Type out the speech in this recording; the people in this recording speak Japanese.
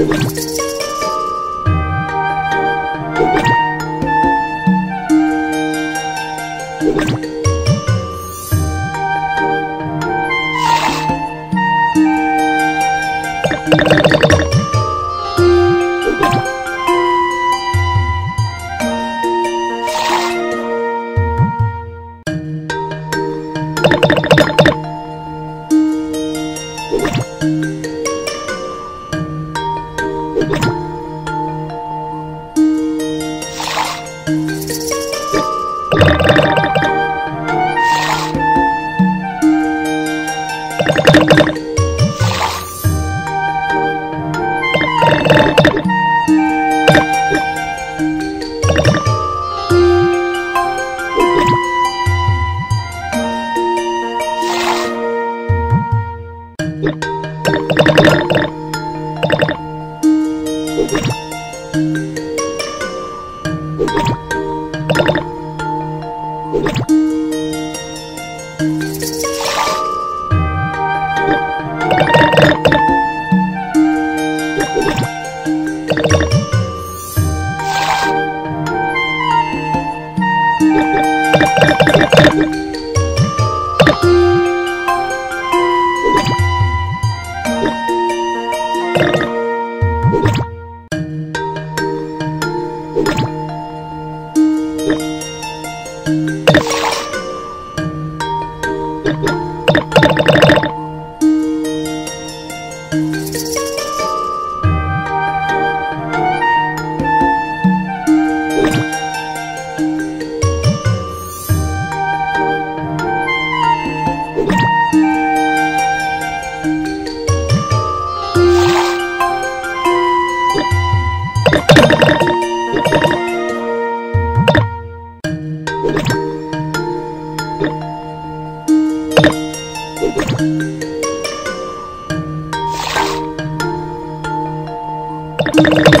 you you